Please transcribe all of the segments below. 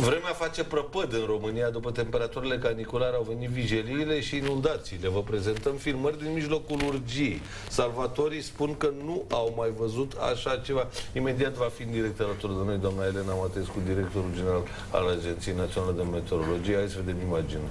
Vremea face prăpăd în România după temperaturile caniculare au venit vigeliile și inundațiile. Vă prezentăm filmări din mijlocul urgiei. Salvatorii spun că nu au mai văzut așa ceva. Imediat va fi în direct alături de noi doamna Elena Matescu, directorul general al Agenției Naționale de Meteorologie. Hai să vedem imaginea.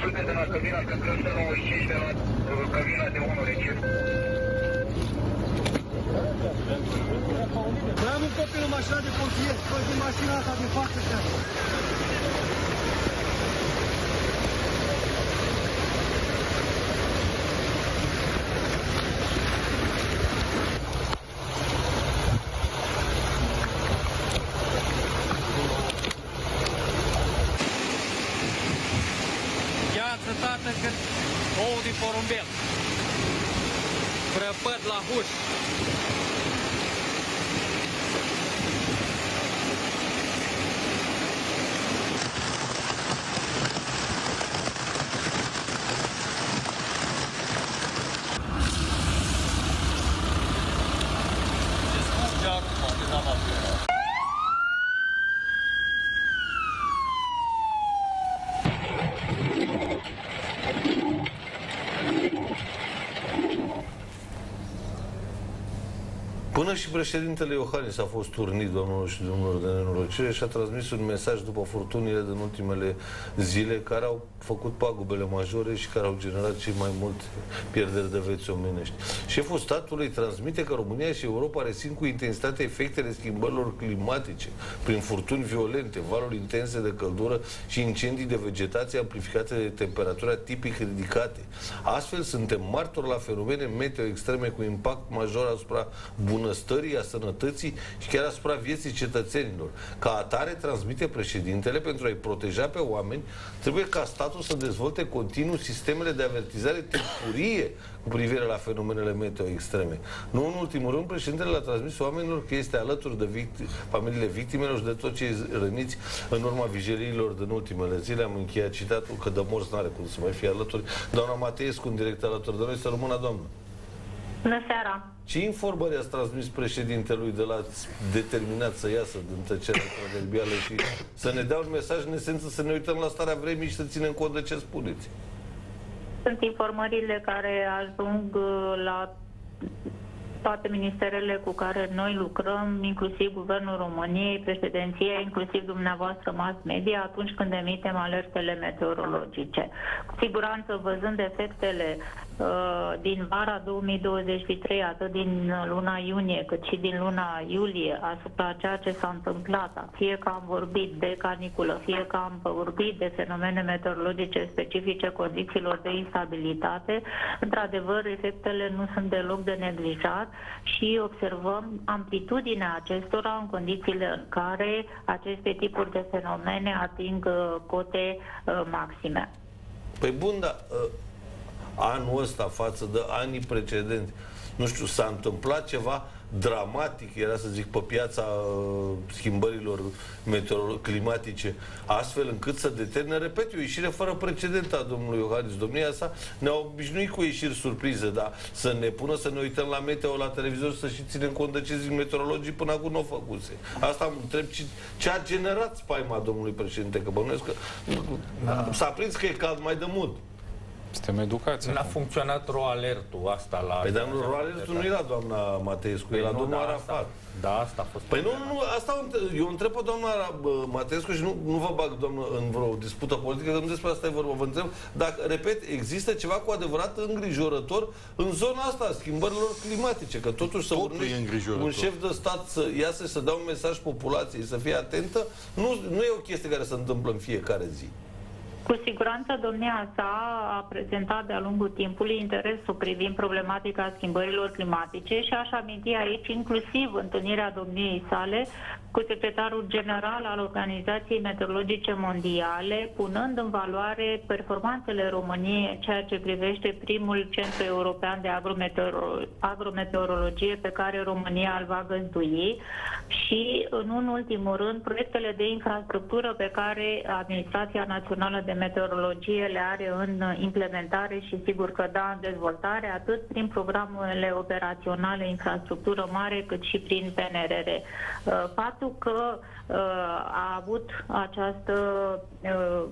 200 de la cabina pentru 195 de la cabina de 1 rece. Vreau un copil în mașina de pompier, scos din mașina asta din față chiar. Gheață, tată, cât ou din porumbel. Prăpăd la huș. Până și președintele Iohannis a fost turnit, domnul și domnilor de nenorocire, și a transmis un mesaj după furtunile din ultimele zile care au făcut pagubele majore și care au generat și mai mult pierderi de vieți omenești. Șeful statului transmite că România și Europa resimt cu intensitate efectele schimbărilor climatice, prin furtuni violente, valuri intense de căldură și incendii de vegetație amplificate de temperatura tipic ridicate. Astfel, suntem martori la fenomene meteo extreme cu impact major asupra bunăstării, a sănătății și chiar asupra vieții cetățenilor. Ca atare, transmite președintele pentru a-i proteja pe oameni, trebuie ca statul să dezvolte continuu sistemele de avertizare timpurie cu privire la fenomenele meteo extreme. Nu în ultimul rând, președintele a transmis oamenilor că este alături de victi familiile victimelor și de toți cei răniți în urma vigiliilor din ultimele zile. Am încheiat citatul că de morți n-are cum să mai fie alături. Doamna Mateescu, în direct alături de noi, să rămână doamnă. Bună seara! Ce informări ați transmis președintelui de la determinat să iasă din tăcerea proverbială și să ne dea un mesaj în esență să ne uităm la starea vremii și să ținem cont de ce spuneți? Sunt informările care ajung uh, la toate ministerele cu care noi lucrăm, inclusiv Guvernul României, președinția, inclusiv dumneavoastră mass media, atunci când emitem alertele meteorologice. Cu siguranță, văzând efectele uh, din vara 2023, atât din luna iunie cât și din luna iulie, asupra ceea ce s-a întâmplat, fie că am vorbit de caniculă, fie că am vorbit de fenomene meteorologice specifice condițiilor de instabilitate, într-adevăr, efectele nu sunt deloc de neglijat și observăm amplitudinea acestora în condițiile în care aceste tipuri de fenomene ating uh, cote uh, maxime. Păi bun, dar uh, anul ăsta față de anii precedenți, nu știu, s-a întâmplat ceva dramatic, era să zic, pe piața uh, schimbărilor climatice, astfel încât să determine, repet, o ieșire fără precedent a domnului Iohannis. Domnia sa ne-a obișnuit cu ieșiri surprize, dar să ne pună să ne uităm la meteo la televizor să și ținem cont de ce zic meteorologii până acum nu o făcuse. Asta îmi întreb ce, ce a generat spaima domnului președinte, că bănuiesc că da. s-a prins că e cald mai de mult. Suntem educați. N-a funcționat roalertul asta la... Păi dar nu, roalertul nu era doamna Mateescu, Păi era nu, domnul da, Arafat. asta- Da, asta a fost... Păi nu, nu, asta o- eu întreb pe doamna bă, Mateescu și nu, nu vă bag, doamnă, în vreo dispută politică, că nu despre asta e vorba. Vă întreb dacă, repet, există ceva cu adevărat îngrijorător în zona asta a schimbărilor climatice, că totuși să Totul urmești e îngrijorător. un șef de stat să iasă și să dea un mesaj populației, să fie atentă, nu, nu e o chestie care se întâmplă în fiecare zi. Cu siguranță domnia sa a prezentat de-a lungul timpului interesul privind problematica schimbărilor climatice și aș aminti aici inclusiv întâlnirea domniei sale cu secretarul general al Organizației Meteorologice Mondiale, punând în valoare performanțele României în ceea ce privește primul centru european de agrometeoro- agrometeorologie pe care România îl va găzdui și, în un ultimul rând, proiectele de infrastructură pe care Administrația Națională de Meteorologie le are în implementare și sigur că da în dezvoltare, atât prin programele operaționale infrastructură mare, cât și prin PNRR. Uh, Faptul că uh, a avut această uh,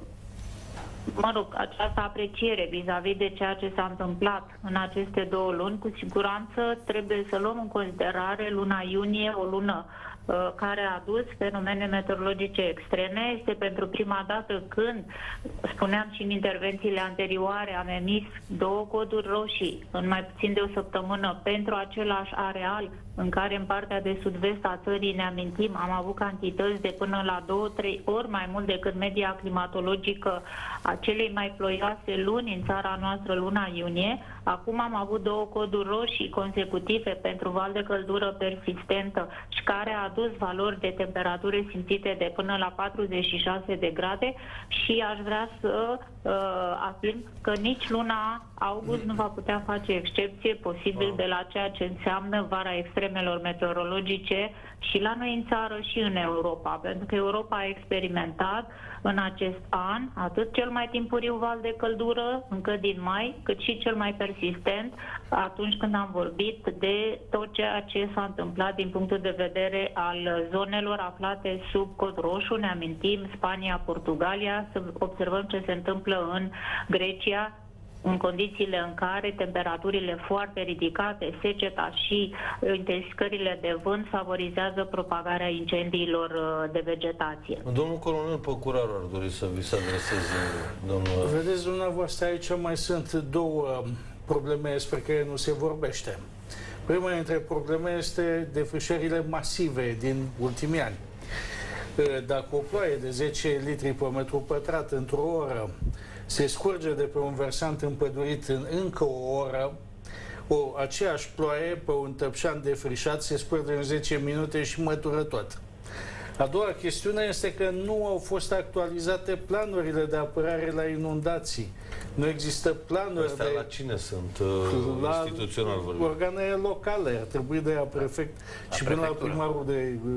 mă rog, această apreciere vis-a-vis de ceea ce s-a întâmplat în aceste două luni, cu siguranță trebuie să luăm în considerare luna iunie, o lună uh, care a adus fenomene meteorologice extreme. Este pentru prima dată când, spuneam și în intervențiile anterioare, am emis două coduri roșii în mai puțin de o săptămână pentru același areal în care în partea de sud-vest a țării ne amintim, am avut cantități de până la 2-3 ori mai mult decât media climatologică a celei mai ploioase luni în țara noastră, luna iunie. Acum am avut două coduri roșii consecutive pentru val de căldură persistentă și care a adus valori de temperatură simțite de până la 46 de grade și aș vrea să uh, afirm că nici luna august nu va putea face excepție posibil de la ceea ce înseamnă vara extremelor meteorologice și la noi în țară și în Europa, pentru că Europa a experimentat în acest an atât cel mai timpuriu val de căldură, încă din mai, cât și cel mai persistent atunci când am vorbit de tot ceea ce s-a întâmplat din punctul de vedere al zonelor aflate sub cod roșu. Ne amintim Spania, Portugalia, să observăm ce se întâmplă în Grecia, în condițiile în care temperaturile foarte ridicate, seceta și uh, intensificările de vânt favorizează propagarea incendiilor uh, de vegetație. Domnul colonel Păcuraru ar dori să vi se adreseze, domnul... Vedeți, dumneavoastră, aici mai sunt două probleme despre care nu se vorbește. Prima dintre probleme este defrișările masive din ultimii ani. Dacă o ploaie de 10 litri pe metru pătrat într-o oră se scurge de pe un versant împădurit în încă o oră, o aceeași ploaie pe un tăpșan defrișat se scurge în 10 minute și mătură tot. A doua chestiune este că nu au fost actualizate planurile de apărare la inundații. Nu există planuri Astea de... la cine sunt uh, la instituțional vorbind? organele locale. Ar trebui de a prefect și până la prefectură. primarul de uh,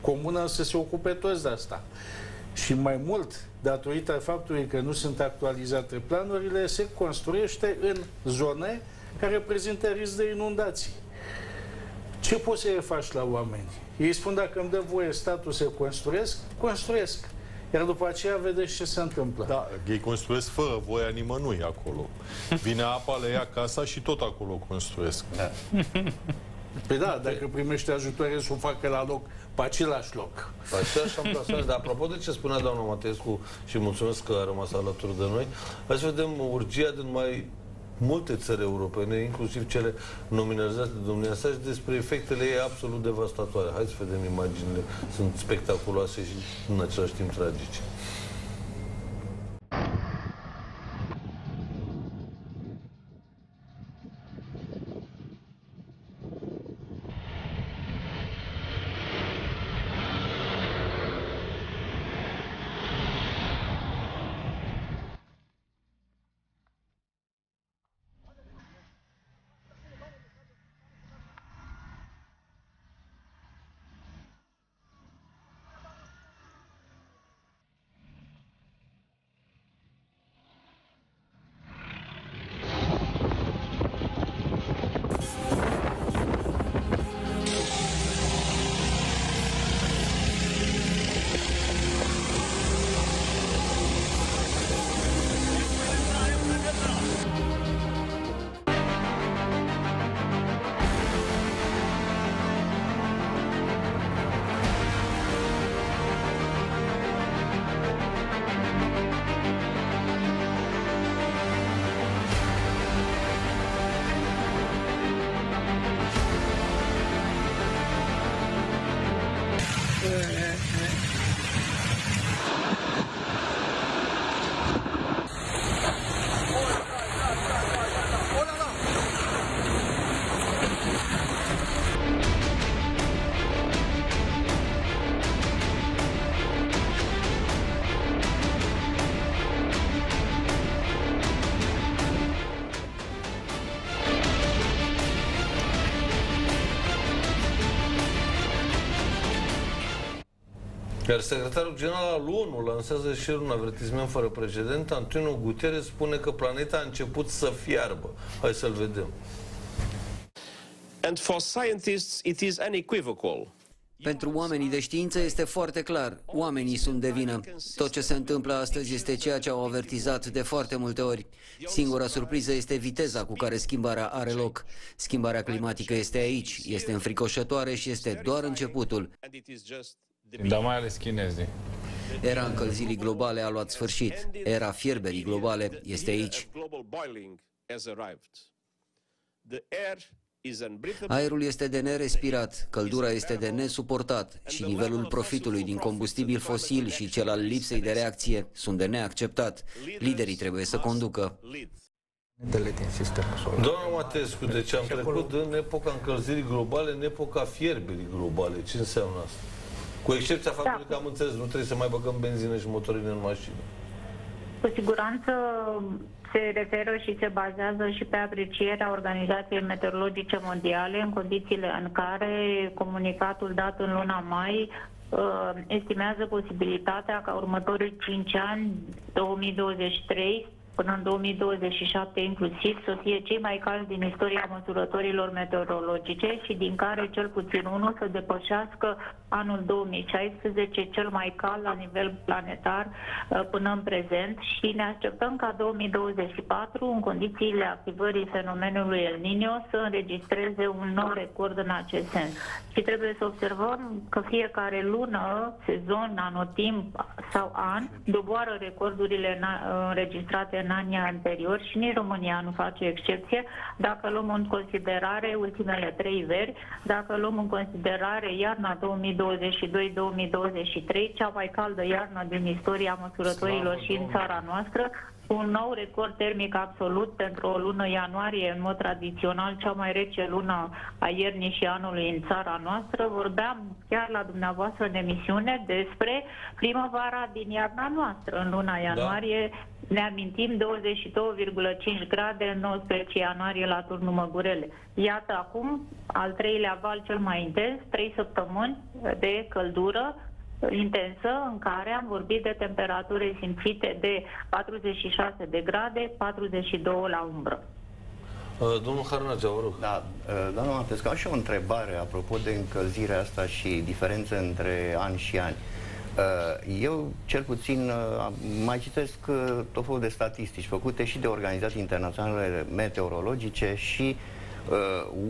comună să se ocupe toți de asta. Și mai mult, datorită faptului că nu sunt actualizate planurile, se construiește în zone care prezintă risc de inundații. Ce poți să le faci la oameni? Ei spun dacă îmi dă voie statul să construiesc, construiesc. Iar după aceea vedeți ce se întâmplă. Da, ei construiesc fără voia nimănui acolo. Vine apa, le ia casa și tot acolo construiesc. Da. Păi da, dacă primește ajutoare să o facă la loc, pe același loc. Așa am plasat. Dar apropo de ce spunea doamna Matescu și mulțumesc că a rămas alături de noi, hai să vedem urgia din mai multe țări europene, inclusiv cele nominalizate de domnia sa și despre efectele ei absolut devastatoare. Hai să vedem imaginile. Sunt spectaculoase și în același timp tragice. Iar secretarul general al ONU lansează și el un avertisment fără precedent. Antonio Guterres spune că planeta a început să fiarbă. Hai să-l vedem. And for scientists, it is unequivocal. Pentru oamenii de știință este foarte clar, oamenii sunt de vină. Tot ce se întâmplă astăzi este ceea ce au avertizat de foarte multe ori. Singura surpriză este viteza cu care schimbarea are loc. Schimbarea climatică este aici, este înfricoșătoare și este doar începutul. And it is just the Dar mai ales chinezii. Era încălzirii globale a luat sfârșit. Era fierberii globale este year aici. of global boiling has arrived. The air is unbreathable. Aerul este de nerespirat, căldura este de nesuportat și nivelul profitului din combustibil fosil și cel al lipsei de reacție sunt de neacceptat. Liderii trebuie să conducă. Lead. din sistemul solar. Doamna Matescu, deci am trecut în epoca încălzirii globale, în epoca fierberii globale. Ce înseamnă asta? Cu excepția faptului că am înțeles, nu trebuie să mai băgăm benzină și motorină în mașină. Cu siguranță se referă și se bazează și pe aprecierea Organizației Meteorologice Mondiale în condițiile în care comunicatul dat în luna mai uh, estimează posibilitatea ca următorii 5 ani, 2023 până în 2027 inclusiv, să fie cei mai calzi din istoria măsurătorilor meteorologice și din care cel puțin unul să depășească anul 2016 cel mai cald la nivel planetar uh, până în prezent și ne așteptăm ca 2024, în condițiile activării fenomenului El Niño, să înregistreze un nou record în acest sens. Și trebuie să observăm că fiecare lună, sezon, anotimp sau an, doboară recordurile na- înregistrate în anii anteriori și nici România nu face excepție. Dacă luăm în considerare ultimele trei veri, dacă luăm în considerare iarna 2022-2023, cea mai caldă iarnă din istoria măsurătorilor și în țara noastră, un nou record termic absolut pentru o lună ianuarie, în mod tradițional cea mai rece lună a iernii și anului în țara noastră. Vorbeam chiar la dumneavoastră în emisiune despre primăvara din iarna noastră. În luna ianuarie ne amintim 22,5 grade în 19 ianuarie la turnul Măgurele. Iată acum al treilea val cel mai intens, trei săptămâni de căldură intensă în care am vorbit de temperaturi simțite de 46 de grade, 42 la umbră. Uh, Domnul Harnagea, vă rog. Da, uh, doamna Matescu, am și o întrebare apropo de încălzirea asta și diferența între ani și ani. Uh, Eu, cel puțin, uh, mai citesc uh, tot felul de statistici făcute și de organizații internaționale meteorologice și uh,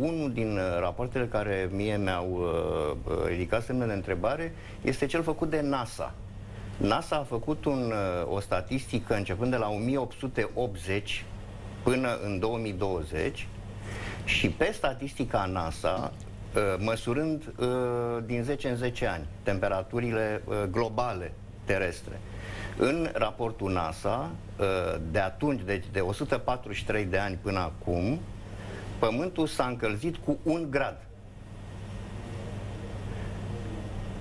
unul din uh, rapoartele care mie mi-au uh, uh, ridicat semne de întrebare este cel făcut de NASA. NASA a făcut un, uh, o statistică începând de la 1880 până în 2020 și pe statistica NASA, uh, măsurând uh, din 10 în 10 ani temperaturile uh, globale terestre, în raportul NASA, uh, de atunci, deci de 143 de ani până acum, Pământul s-a încălzit cu un grad.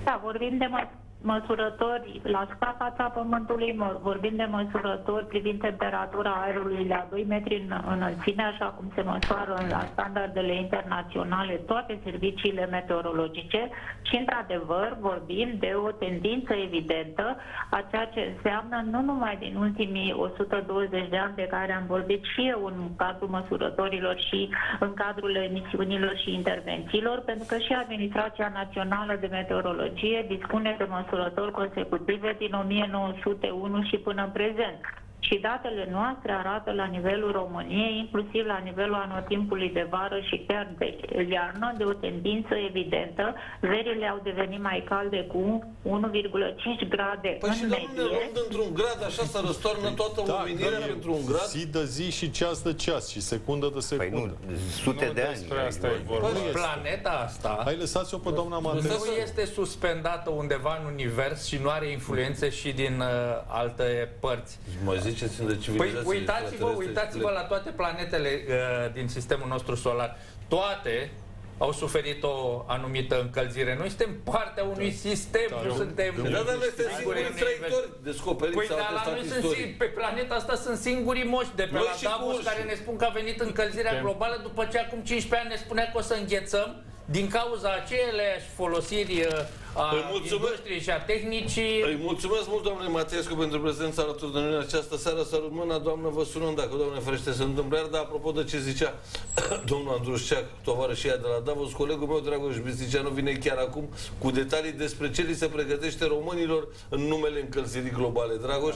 Da, vorbim de mă- măsurători la suprafața Pământului, mă- vorbim de măsurători privind temperatura aerului la 2 metri în înălțime, așa cum se măsoară la standardele internaționale toate serviciile meteorologice și, într-adevăr, vorbim de o tendință evidentă a ceea ce înseamnă nu numai din ultimii 120 de ani de care am vorbit și eu în cadrul măsurătorilor și în cadrul emisiunilor și intervențiilor, pentru că și Administrația Națională de Meteorologie dispune de măsurători consecutive din 1901 și până în prezent. Și datele noastre arată la nivelul României, inclusiv la nivelul anotimpului de vară și chiar de iarnă, de o tendință evidentă. Verile au devenit mai calde cu 1,5 grade Păi în și domnule, medie. luând într-un grad, așa să răstoarnă toată omenirea că e pentru un grad? Zi de zi și ceas de ceas și secundă de Păi secundă. nu, sute Nu de ani. despre asta e vorba. Nu este. Planeta asta Hai lăsați-o pe doamna Matescu. nu este suspendată undeva în univers și nu are influențe și din uh, alte părți. Mai ziceți de Păi civilizații uitați-vă, extraterestre uitați-vă și la toate planetele uh, din sistemul nostru solar. Toate au suferit o anumită încălzire. Noi suntem partea unui sistem, nu suntem Da, dar noi suntem singuri singurii în univers. trăitori descoperiți Păi sau da, la atestat noi sunt, istoric. sing- pe planeta asta sunt singurii moși de pe Noi la și Davos cu care ne spun că a venit încălzirea globală după ce acum 15 ani ne spunea că o să înghețăm din cauza aceleași folosiri uh, a Îi mulțumesc. industriei și a tehnicii. Îi mulțumesc mult, doamne Mateescu, pentru prezența alături de noi în această seară. Sărut mâna, doamnă, vă sunăm dacă, doamne ferește, se întâmplă. Iar, dar, apropo de ce zicea domnul Andrușceac, tovarășia de la Davos, colegul meu, Dragoș Bisticeanu, vine chiar acum cu detalii despre ce li se pregătește românilor în numele încălzirii globale. Dragoș?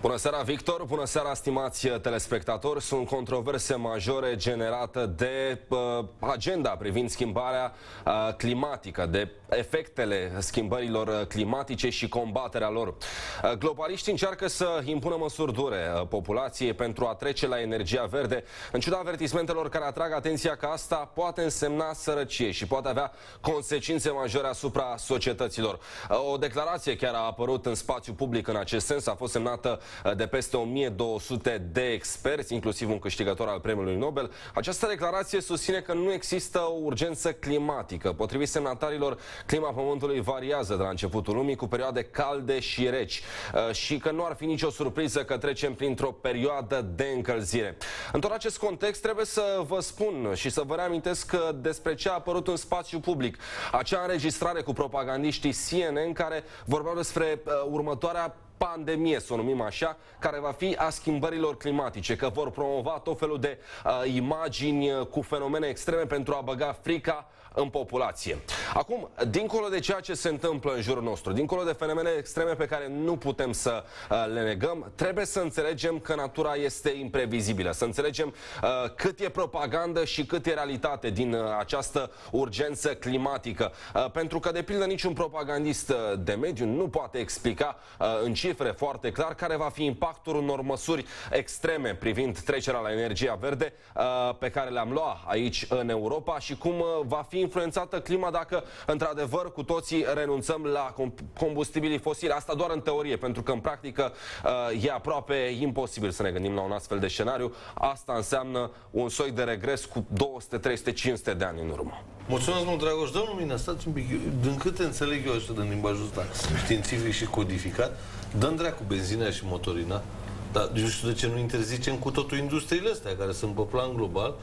Bună seara, Victor! Bună seara, stimați telespectatori! Sunt controverse majore generate de uh, agenda privind schimbarea uh, climatică, de efectele schimbărilor climatice și combaterea lor. Uh, globaliștii încearcă să impună măsuri dure uh, populației pentru a trece la energia verde, în ciuda avertismentelor care atrag atenția că asta poate însemna sărăcie și poate avea consecințe majore asupra societăților. Uh, o declarație chiar a apărut în spațiu public în acest sens, a fost semnată de peste 1200 de experți, inclusiv un câștigător al premiului Nobel. Această declarație susține că nu există o urgență climatică. Potrivit semnatarilor, clima Pământului variază de la începutul lumii cu perioade calde și reci uh, și că nu ar fi nicio surpriză că trecem printr-o perioadă de încălzire. În tot acest context trebuie să vă spun și să vă reamintesc despre ce a apărut în spațiu public. Acea înregistrare cu propagandiștii CNN care vorbeau despre uh, următoarea pandemie, să o numim așa, care va fi a schimbărilor climatice, că vor promova tot felul de uh, imagini uh, cu fenomene extreme pentru a băga frica în populație. Acum, dincolo de ceea ce se întâmplă în jurul nostru, dincolo de fenomene extreme pe care nu putem să uh, le negăm, trebuie să înțelegem că natura este imprevizibilă, să înțelegem uh, cât e propagandă și cât e realitate din uh, această urgență climatică. Uh, pentru că, de pildă, niciun propagandist uh, de mediu nu poate explica uh, în cifre foarte clar care va fi impactul unor măsuri extreme privind trecerea la energia verde uh, pe care le-am luat aici în Europa și cum uh, va fi influențată clima dacă într-adevăr cu toții renunțăm la combustibilii fosili. Asta doar în teorie, pentru că în practică uh, e aproape imposibil să ne gândim la un astfel de scenariu. Asta înseamnă un soi de regres cu 200, 300, 500 de ani în urmă. Mulțumesc mult, Dragoș. Domnul Mina, stați un pic. Din câte înțeleg eu așa din limbajul ăsta științific și codificat, dăm dracu benzina și motorina, dar eu știu de ce nu interzicem cu totul industriile astea care sunt pe plan global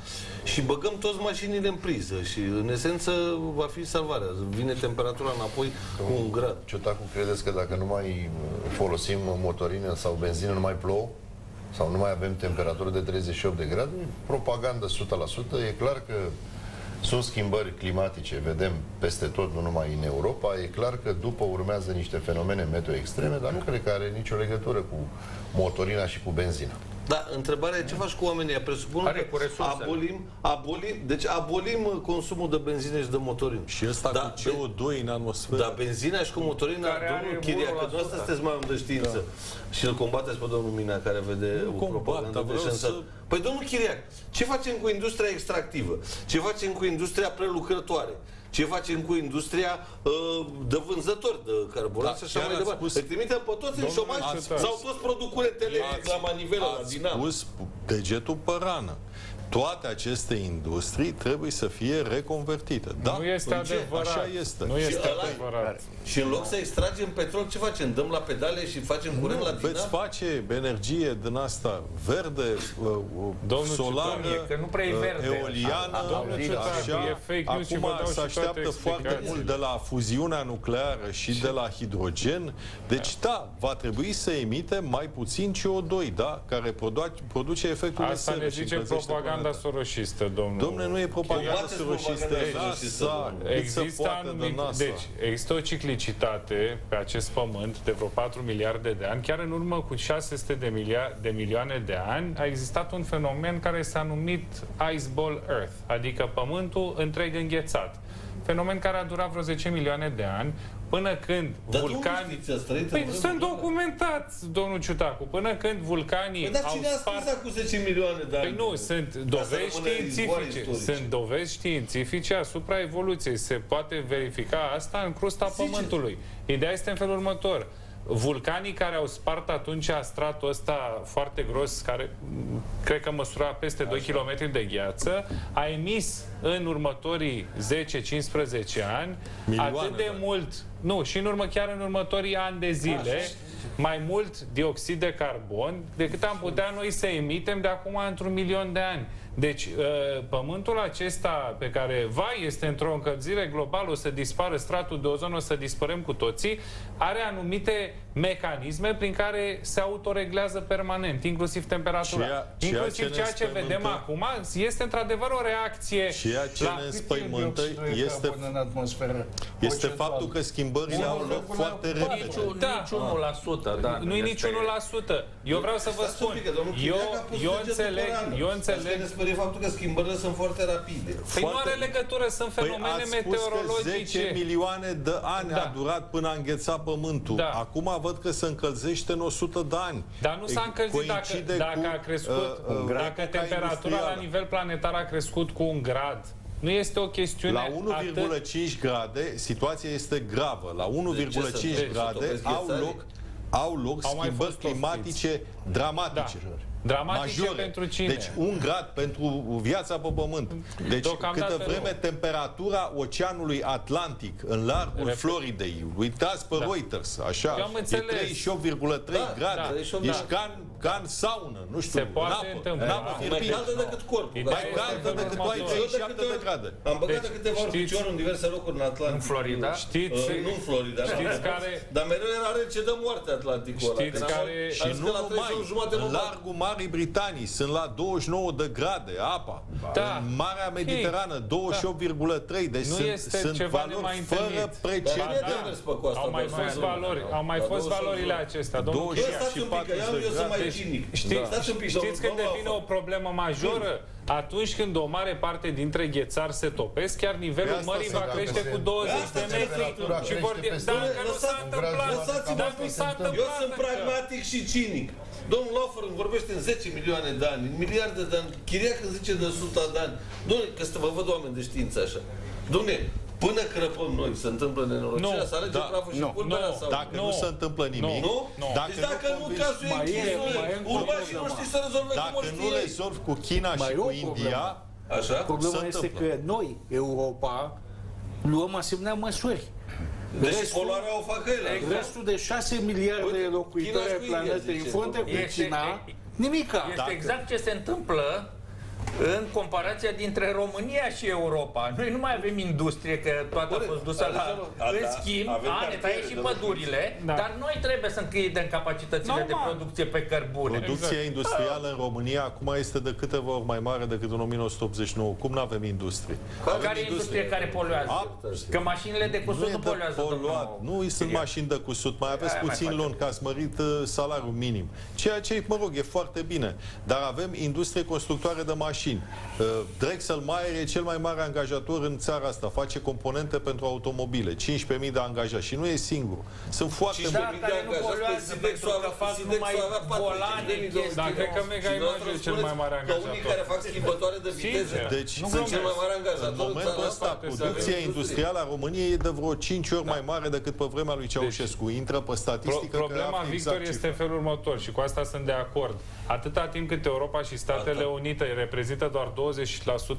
și băgăm toți mașinile în priză și în esență va fi salvarea. Vine temperatura înapoi cu un grad. Ciutacu, credeți că dacă nu mai folosim motorină sau benzină, nu mai plouă? Sau nu mai avem temperatură de 38 de grade? Propagandă 100%. E clar că sunt schimbări climatice, vedem peste tot, nu numai în Europa. E clar că după urmează niște fenomene meteo extreme, dar nu cred că are nicio legătură cu motorina și cu benzina. Da, întrebarea e ce faci cu oamenii? Presupun Are că cu resursele. abolim, abolim, deci abolim uh, consumul de benzină și de motorină. Și ăsta Da, cu CO2 în atmosferă. Dar benzina și cu motorina, Care are domnul Chiria, că 1%. dumneavoastră sunteți mai om de știință da. și îl combateți pe domnul Mina care vede Nu o combat, propagandă dar de vreau știință. să- Păi domnul Chiriac, ce facem cu industria extractivă? Ce facem cu industria prelucrătoare? Ce facem cu industria uh, de vânzători de carburanți Da, și așa chiar mai ați departe? spus- Îi trimitem pe toți în Domnule, șomaj ați spus- sau toți produc curentele la manivela, la Ați dinamo. pus degetul pe rană. Toate aceste industrii trebuie să fie reconvertite. Da? Nu este În ce? adevărat. Așa este. Nu este ăla e adevărat. Și în loc să extragem petrol, ce facem? Dăm la pedale și facem curent la Veți dinamo? face energie din asta verde, uh, uh, Domnul solară, Ciucă, că nu prea e uh, verde. eoliană, Domnul Ciucă, e fake news și vă Acum dau și se toate așteaptă foarte explicațiile. mult de la fuziunea nucleară și de la hidrogen. Deci da, va trebui să emite mai puțin CO2, da, care produ- produce efectul de Asta seră ne și zice încălzește propaganda planeta. soroșistă, domnul. Domnule, nu e propaganda Combateți soroșistă. propaganda NASA, soroșistă, domnule. cât se Există poate de anumit, NASA. deci, există o ciclicitate pe acest pământ de vreo 4 miliarde de ani. Chiar în urmă cu 600 de, milia, de milioane de ani a existat un fenomen care s-a numit Ice Ball Earth, adică pământul întreg înghețat. Fenomen care a durat vreo 10 milioane de ani, până când Dar de unde vulcanii... știți asta? Trăiți în Păi vremuri sunt bune. documentați, domnul Ciutacu, până când vulcanii Păi, dar au cine a spart spus cu 10 milioane de ani? Păi nu, sunt să dovezi rămână izvoare științifice. istorice. Sunt dovezi științifice asupra evoluției. Se poate verifica asta în crusta Ziceți. Pământului. Ideea este în felul următor. Vulcanii care au spart atunci stratul ăsta foarte gros, care m, cred că măsura peste 2 km de gheață, a emis în următorii 10-15 ani Milioane atât de de ani. mult, nu, și în urmă chiar în următorii ani de zile, mai mult dioxid de carbon decât am putea noi să emitem de acum într-un milion de ani. Deci, uh, pământul acesta pe care, vai, este într-o încălzire globală, o să dispară stratul de ozon, o să dispărăm cu toții, are anumite mecanisme prin care se autoreglează permanent, inclusiv temperatura. Ceea- ceea inclusiv ce ne ceea ce vedem înspăimântă- acum este într-adevăr o reacție Ceea ce la... ne înspăimântă Dioxidul de este, carbon în atmosferă. este procentual. faptul că schimbările au loc foarte Nici, repede. un- nici 1%, da. nu e nici 1%. Eu vreau să vă Stați un spun, pic, că domnul eu, Chiriac a pus eu degetul înțeleg, pe rană. eu Asta înțeleg ne sperie faptul că schimbările sunt foarte rapide. Păi nu Foarte- are legătură, sunt fenomene păi ați spus că meteorologice. 10 milioane de ani Da. a durat până a îngheța pământul. Da. Acum văd că se încălzește în 100 de ani. Dar nu s-a încălzit dacă, Coincide dacă cu, a crescut, uh, uh, dacă epoca temperatura la industrială. nivel planetar a crescut cu un grad. Nu este o chestiune La 1,5 grade, situația este gravă. La 1,5 întâmplă? grade Sunt au ghețarii? loc au loc Au mai schimbări fost climatice dramatice. Da. Dramatice majore. pentru cine? Deci un grad pentru viața pe pământ. Deci Deocamdată câtă vreme nu. temperatura Oceanului Atlantic în largul Repet. Floridei, uitați pe Da. Reuters, așa, Eu am e înțeles. 38,3 Da, grade. da, 38 Ești da. ca în, ca în saună, nu știu, Se poate în apă, întâmpla. în apă Da. Mai fierbinte. caldă decât corpul. Ideea Mai este caldă felul decât tu ai următor. 37 de grade. Am băgat Deci, de câteva ori știți- piciorul în diverse locuri în Atlantic. În Florida? Știți- Uh, nu în Florida. știți nu. care- Dar mereu era rece de moarte Atlanticul ăla. Știți Când am- care- am Și zis nu că la numai, 30 jumate în mă bag. largul Marii Britanii sunt la 29 de grade apa. Da. În Marea Mediterană 28,3. Deci Nu sunt, este sunt ceva valori nemai fără întâlnit. Dar precedent. bine de mers pe coasta, Au mai pe fost zonă. valori, au mai La fost 20 valorile de acestea. Domnul 20 Bă, Chiriac. stați un pic, că eu, eu sunt mai Deci, cinic. Știți, Stați un pic, știți domnul- când domnul devine Afo. o problemă majoră? Atunci când o mare parte dintre ghețari se topesc, chiar nivelul Pe asta mării se va dacă crește se- cu 20 Asta de ce metri. temperatura Și vor crește peste Dacă nu s-a Lăsați- întâmplat, lăsați-mă dacă nu să s-a se întâmple. Eu întâmplat sunt încă. pragmatic și cinic. Domnul Laffer îmi vorbește în 10 milioane de ani, în miliarde de ani. Chiriac îmi zice de 100 de ani. Domnule, că să vă văd oameni de știință așa. Domnule, până crăpăm noi, se întâmplă nenorocirea, Nu, să alege da, praful și nu, pulberea nu, sau... Dacă Nu. nu se întâmplă nimic, Nu? Nu. dacă deci dacă nu, convingi- cazul e mai e- închis, mai e încă o urmașii problemă. noștri să rezolve cum dacă or nu ști ei. rezolv cu China Mai și e o cu problemă. India, Așa? Problema Se este întâmplă. că noi, Europa, luăm asemenea măsuri. Deci poluarea o fac ele. Restul de 6 miliarde de Uite, locuitori China și ai cu India, planetei în zice frunte cu domnul. China, Este- nimica. Este Dacă- exact ce se întâmplă în comparația dintre România și Europa. Noi nu mai avem industrie, că toată a fost dusă la... A, În da, schimb, avem a, ne taie cartiere și de pădurile, Da. dar noi trebuie să închidem capacitățile de Normal. producție pe cărbune. Producția industrială în România acum este de câteva ori mai mare decât în 1989. Cum nu avem industrie? Care e industrie care poluează? A, Că mașinile de Nu cusut e nu de poluează, poluat, domnul nu sunt Chiriac. mașini de cusut, mai aveți Aia mai puțin facem. luni, că ați mărit uh, salariul minim. Ceea ce, mă rog, e foarte bine. Dar avem industrie constructoare de mașini. Uh, Drexel Mayer e cel mai mare angajator în țara asta. Face componente pentru automobile. 15.000 de angajați. Și nu e singur. Sunt foarte Și Da, mulți. care nu poluează pentru că fac numai volane, chestii. Da, cred că Mega Image e cel mai mare Că unii angajator. care fac schimbătoare de viteză Sincer. Deci, sunt sunt cel mai mare în angajator în momentul țara ăsta, asta. producția industrială a României e de vreo 5 ori mai mare decât pe vremea lui Ceaușescu. Intră pe Pro- statistică. că problema, afli Victor, exact este în felul următor și cu asta sunt de acord. Atâta timp cât Europa și Statele Unite reprezintă doar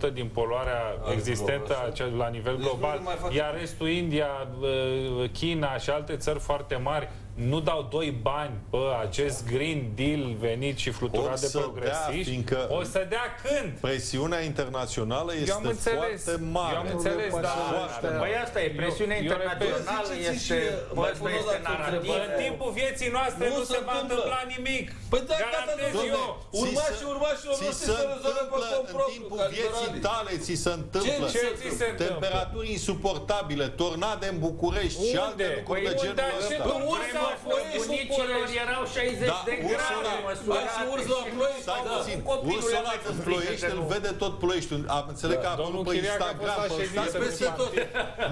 20% din poluarea existentă a cea- la nivel Deci nu global, le mai fac- iar restul India, uh, China și alte țări foarte mari nu dau doi bani pe acest Green Deal venit și Or fluturat de să dea, progresiști, fiindcă- o să dea când? Presiunea internațională este Eu am înțeles, foarte mare. eu am înțeles, dar Foarte Păi asta e, presiunea Eu- eu internațională repet. Ziceți este, și bă, mai ăsta pun o este dată narativ. întrebarea. în timpul vieții noastre Nu nu, se se va întâmplă. întâmpla nimic. Păi da, gata, Garantez domnule. eu. Urmașii urmașilor ți noștri se să rezolve pe întâmplă în compropriu, timpul ca vieții liberalii. tale, ți se întâmplă Ce Ce ți se întâmplă? temperaturi insuportabile, tornade în București și alte Unde? lucruri Păi de unde genul ce ăsta. tornade? Ursa Ursa bunicilor erau 60 Da, de Ursula, grade Ba măsurate. și urs la ploi, Stai da. puțin, Copilul Ursula era mai când frică ploiește, de îl nu. vede tot Ploieștiul. Am înțeles că a Domnul apărut pe Chiriac a fost Instagram. la pe ședință Stați de puțin. tot.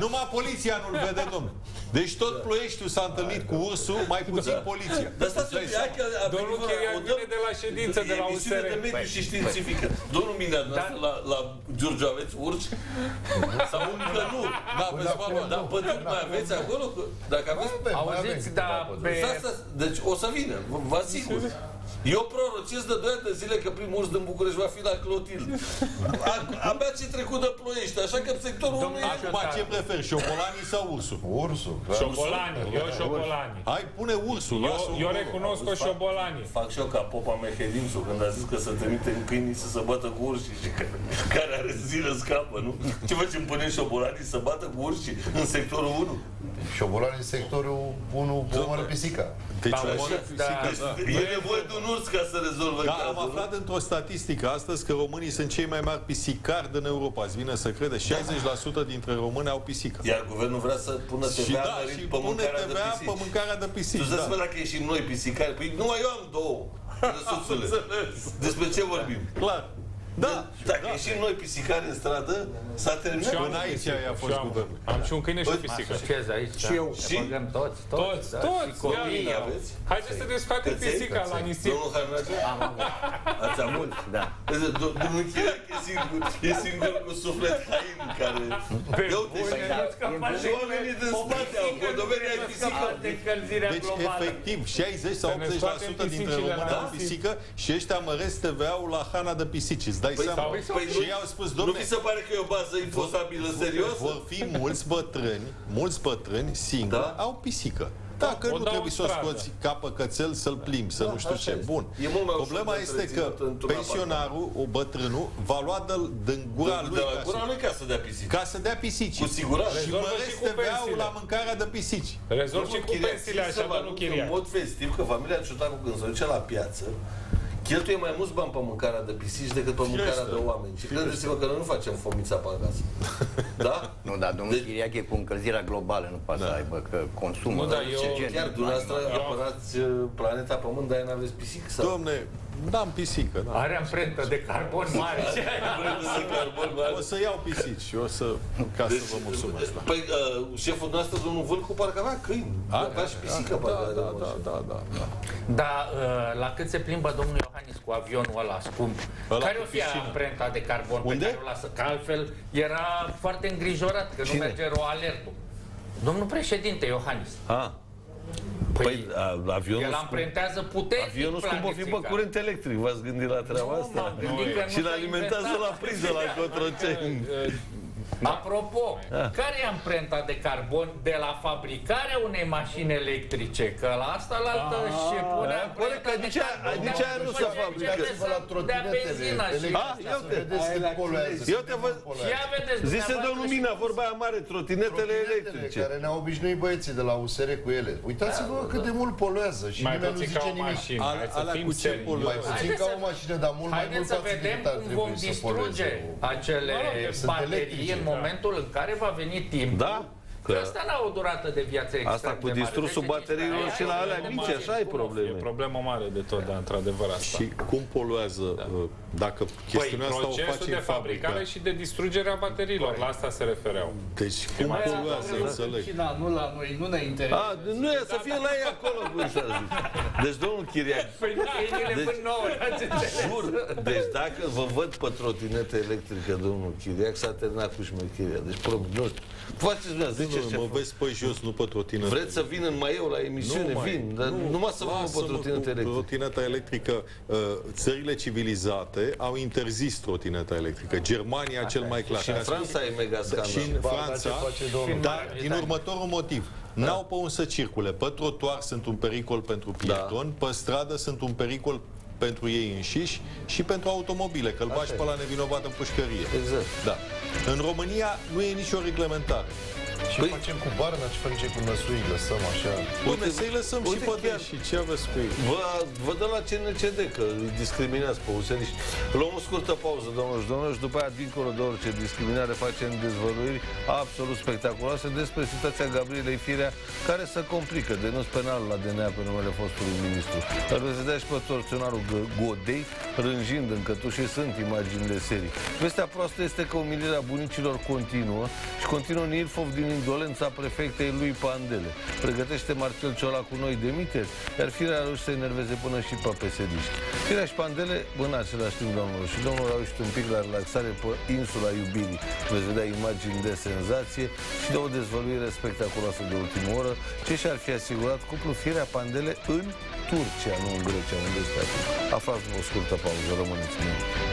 Numai poliția nu-l vede, domnul. Deci tot Ploieștiul s-a întâlnit cu ursul, mai puțin poliția. Dar stați un pic, hai că a Domnul venit Chiriac o dăm- vine de la ședință, de la emisiune USR. de mediu și științifică. Domnul Minea, dumneavoastră la, la Giurgiu aveți urci? Sau încă nu? N-aveți valoare. Dar păduri mai aveți acolo? Că- Dacă aveți... Avem, mai avem Auziți, câteva da, păduri. pe... Stați, stați, Deci o să vină, vă- vă asigur. Eu prorocesc de 2 ani de zile că primul urs din București va fi la Clotilde. A- Abia ce trecut de ploiești, așa că sectorul 1 e... Acum ce preferi, șobolanii sau ursul? Ursul. Șobolani, eu șobolani. Hai, pune ursul, Eu, lasă eu recunosc o șobolani. Fac și eu ca Popa Mehedinsu când a zis că să trimitem câinii să se bată cu urși și că, care are zile scapă, nu? Ce facem? Punem șobolanii să bată cu urși în sectorul 1? Șobolanii în sectorul 1 omoară pisica. Deci, Da, omoară da. pisica, da. E nevoie de un urs ca să rezolvă Da, cazul. am aflat într-o statistică astăzi că românii sunt cei mai mari pisicari din Europa. Îți vine să crede? 60% dintre români au pisică. Iar guvernul vrea să pună Și TVA da, mărit și pe pune mâncarea de TVA pisici. pe mâncarea de Tu pisici. îți dai Da. seama dacă ieșim noi pisicari? Păi numai eu am două. Răsuțule. Despre ce vorbim? Clar. Da, Dacă ieșim noi pisicari în stradă, s-a terminat. Și eu am Până un aici pisică, a fost și eu am- guvernul. Am și un câine și o pisică. Asociez aici, Și da. eu. Ne Și? băgăm toți, toți. Toți, da, toți. Și copii ia, aveți? Haideți să descoate Căței? pisica la Căței. nisip. Domnul Harnagea? Am avut. Ați avut? Da. Do- Domnul Chirac e singur, e singur cu suflet hain care... Ia uite, bune, și- nu scăpați și de oamenii din o spate au pisică, podobenii ai nu pisică. scăpați de încălzirea Deci, globală. efectiv, 60 sau Să ne scoatem 80% dintre pisicile români la au nisip. pisică și ăștia măresc TVA-ul la hrana de pisici. Îți dai Păi, seama? sau- păi și nu- ei au spus, Nu domne, vi se pare că e o bază imposabilă serios? vor fi mulți bătrâni, mulți bătrâni singuri, Da? au pisică. Dacă O nu dau trebuie în să o stradă. scoți ca păcățel să-l plimbi, să nu știu așa ce. este. Bun. E mult mai ușor Problema de este că întreținut într-un pensionarul, o bătrânul, va lua de, din gura De lui la ca gura să- lui ca să dea pisici. ca să dea pisici. Cu siguranță. Și Rezolvă măresc și cu TVA-ul pensiile. la mâncarea de pisici. Rezolv și cu Chiriac, pensiile țin să așa, vă domnul anunț Chiriac. În mod festiv că familia Ciutacu când se duce la piață cheltuie mai mulți bani pe mâncarea de pisici decât pe mâncarea de oameni. Și credeți-vă că noi nu facem fomița pe acasă. Da? Nu, dar domnul Deci- Chiriac e cu încălzirea globală, nu poate să aibă, că consumă. Nu, dar eu- oxigen. Chiar dumneavoastră apărați uh, planeta Pământ, dar n-aveți pisic? Sau? Domne, n-am pisică, da. Are amprentă de carbon mare și aia. Vreți să carbon mare? O să iau pisici și o să... ca să vă mulțumesc. Da. Păi, uh, șeful nostru, domnul Vâlcu, parcă avea câini. Avea și pisică, parcă da, avea da, de da, moș. da, da, da. Dar uh, la cât se plimbă domnul Iohannis cu avionul ăla scump, Ăla care cu o fi piscină. amprenta de carbon Unde? pe care o lasă? Că altfel era foarte îngrijorat că nu Cine? merge roalertul. Domnul președinte Iohannis. Ah, păi, a, avionul el scump- amprentează puternic Avionul scump o fi pe planificat. curent electric, v-ați gândit la treaba Nu, asta? m-am gândit că nu Și s-a l alimentează inventat. la priză la Cotroceni. Apropo, care e amprenta de carbon de la fabricarea unei mașini electrice? Că la asta la altă și pune Ah, corect, că amprenta de nici aia- carbon. nici aia nu s-a fabricat. Uitați-vă la De trotinetele benzina și... electrice. Ah, ia uite. Vedeți cât poluează. Eu te văd... Și ia vedeți Zise dumneavoastră domnul și- Mina, vorba aia mare, trotinetele electrice. care ne-au obișnuit băieții de la USR cu ele. Uitați-vă cât de mult poluează și Mai nimeni nu puțin ca zice o nimic. mașină. Al- Hai să alea fim cu ce serioși. poluează? Mai puțin Haideți ca să- o mașină, dar mult mai mult Haideți să față de vedem cât ar cum trebui vom să distruge polueze. acele Mă rog, sunt baterii electrice, în da. Momentul în care va veni timpul. Da? Că Că asta n-au o durată de viață extrem asta cu de mare. distrusul Deci, bateriilor deci, și la aia alea e mici, mare. așa ai E probleme. problemă mare de tot, da, într-adevăr asta. Și cum poluează, uh, dacă Păi, chestiunea asta o procesul face de în fabrică, fabricare și de distrugere a bateriilor, la asta se refereau. deci cum mai poluează, înțeleg. China, nu la noi, nu ne interesează. A, nu e, să fie la ei acolo, cum să zic. Deci, domnul Chiriac, Păi câinile Deci- până nouă, n-ați înțeles? jur, deci dacă vă văd pe trotinetă electrică, domnul Chiriac, s-a terminat cu șmecheria. Deci, probabil, nu știu. Faceți dumneavoastră, Nu, ziceți nu, mă ce vezi pe jos, nu pe trotină. Vreți să vin în mai eu la emisiune? Nu mai, vin, dar numai să vă văd pe lasă-mă trotinetă cu electrică. Trotineta electrică, uh, țările civilizate au interzis trotineta electrică. Germania cel mai Și clasic. în Franța e mega Da, și scandal. în Ba, dar Franța, ce face domnul? dar din următorul motiv. N-au pe un să circule. Pe trotuar sunt un pericol pentru pietoni, pe stradă sunt un pericol pentru ei înșiși și pentru automobile, că îl bagi pe la nevinovat în pușcărie. Exact. Da. În România nu e nicio reglementare. Ce Păi- facem cu barna, ce facem cu năsui, lăsăm așa. Uite, să-i lăsăm și uite pe chiar- dâns și ce aveți cu ei? Vă, vă dă la CNCD că îi discriminați pe useriști. Luăm o scurtă pauză, domnilor și domnilor, și după aia, dincolo de orice discriminare, facem dezvăluiri absolut spectaculoase despre situația Gabrielei Firea, care se complică. Denunț penal la DNA pe numele fostului ministru. Dar veți vedea și pe torționarul G- Godei, rânjind în cătușe, sunt imagini de serii. Vestea proastă este că umilirea bunicilor continuă și continuă Nilfov din indolența prefectei lui Pandele. Pregătește Marcel Ciola cu noi demiteri, iar firea lui să enerveze până și pe psd Firea și Pandele, în același timp, domnul și domnul au ieșit un pic la relaxare pe insula iubirii. Veți vedea imagini de senzație și de o dezvăluire spectaculoasă de ultimă oră, ce și-ar fi asigurat cuplul Firea Pandele în Turcia, nu în Grecia, unde este acum. Aflați o scurtă pauză, rămâneți cu noi.